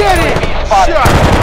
Get it! Shot!